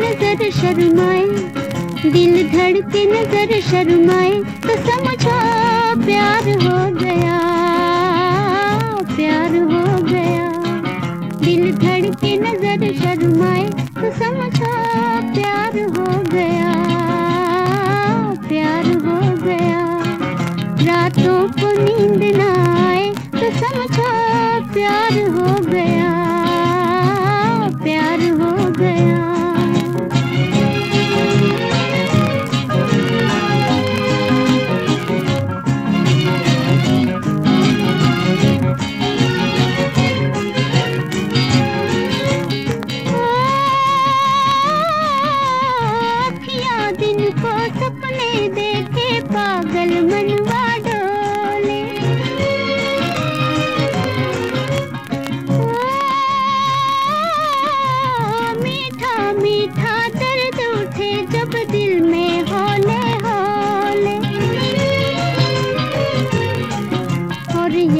नज़र शर्माए दिल धड़के नज़र शर्माए तो समझो प्यार हो गया, प्यार हो गया। दिल धड़के नज़र शर्माए तो समझो प्यार हो गया, प्यार हो गया। रातों को नींद ना आए तो समझो प्यार हो गया।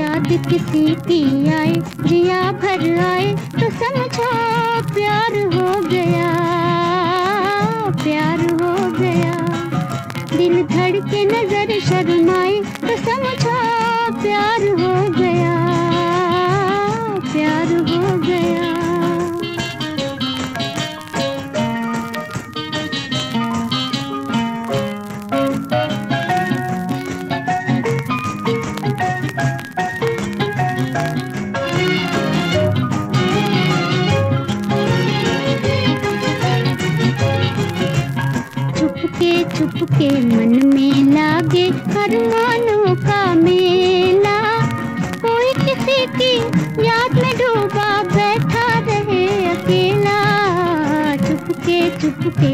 याद किसी की आए, जिया भर आए तो समझो प्यार हो गया, प्यार हो गया। दिल धड़के नज़र शर्माए तो समझो प्यार हो गया, प्यार हो गया। छुपके मन में लागे अरमानों का मेला। कोई किसी की याद में डूबा बैठा रहे अकेला। छुपके छुपके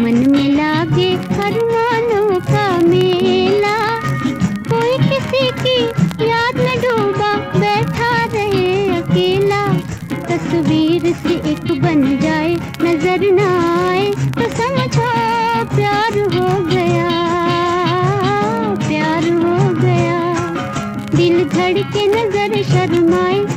मन में लागे अरमानों का मेला। कोई किसी की याद में डूबा बैठा रहे अकेला। तस्वीर से एक बन जाए, नज़र ना आए धड़के नज़र शर्माए।